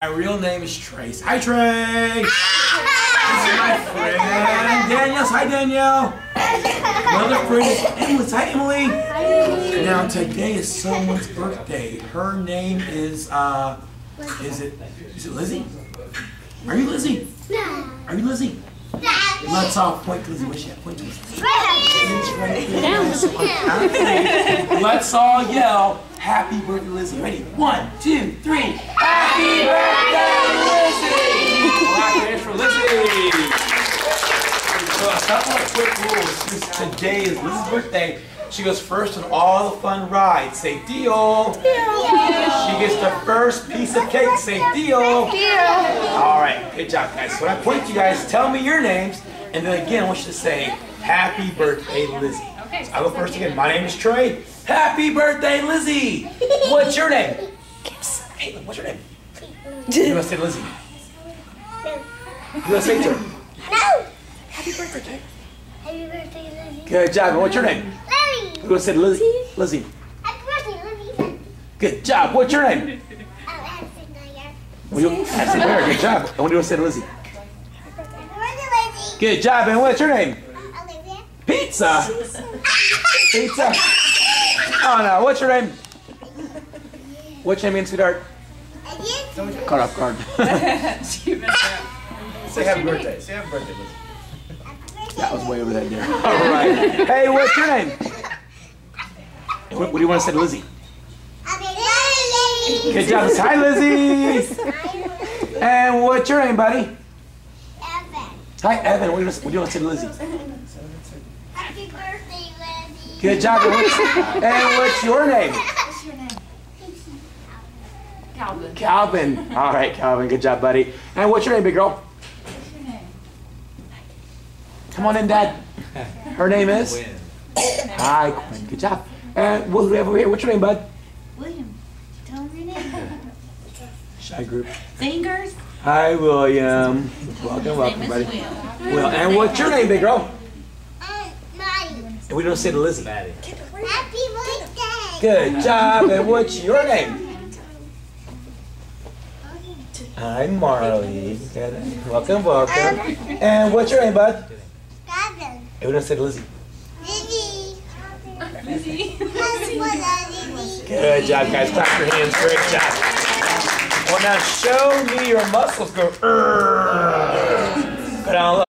My real name is Trace. Hi, Trey. this is my friend Danielle. Hi, Danielle. Another friend is Emily. Hi, Emily. Now today is someone's birthday. Her name is uh, is it is it Lizzie? Are you Lizzie? No. Are you Lizzie? Let's all point to Lizzie. What's at? Point to Lizzie. Let's all yell Happy birthday, Lizzie. Ready? One, two, three. Happy birthday, Lizzie! Clap your hands for Lizzie. So a couple of quick rules. Since today is Lizzie's birthday, she goes first on all the fun rides. Say deal. She gets the first piece of cake. Say deal. All right, good job, guys. So when I point to you guys, tell me your names, and then again, I want you to say Happy birthday, Lizzie. So I go first again. My name is Trey. Happy birthday, Lizzie. What's your name? Hey, what's your name? You want to say Lizzie? You want to say it to her? No. Happy birthday. Happy birthday, Lizzie. Good job. And what's your name? Lily. You want to say Lizzie? Lizzie. Happy birthday, Lizzie. Good job. What's your name? Oh, Addison Nair. Well, you, Ashley Good job. And what do you want to say to Lizzie? Happy Lizzie. Good job. And what's your name? Olivia. Pizza. Pizza. Oh no. What's your name? What's your name, sweetheart? And you. Caught off guard. Say happy birthday. Say happy birthday, Lizzie. That was way over that there. All right. Hey, what's your name? What, what do you want to say to Lizzie? Happy birthday, Lizzie. Good job. Hi, Lizzie. And what's your name, buddy? Evan. Hi, Evan. What do you, what do you want to say to Lizzie? Happy birthday, Lizzie. Good job. And what's, and what's your name? What's your name? Calvin. Calvin. All right, Calvin. Good job, buddy. And what's your name, big girl? What's your name? Come on in, Dad. Her name is? Hi, Quinn. Good job. And what do we have over here? What's your name, bud? William. Tell him your name. Shy group. Fingers. Hi, William. Welcome, welcome, buddy. is Will. Well, and what's your name, big girl? Uh, Maddie. And we don't say to Lizzie. Maddie. Happy birthday. Good job. And what's your name? I'm Marley. Good. Welcome, welcome. And what's your name, bud? Gavin. And we don't say to Lizzie. Lizzie. Lizzie. Happy birthday, Lizzie. Good job, guys. Clap your hands. Great job. Now show me your muscles go. Go down low.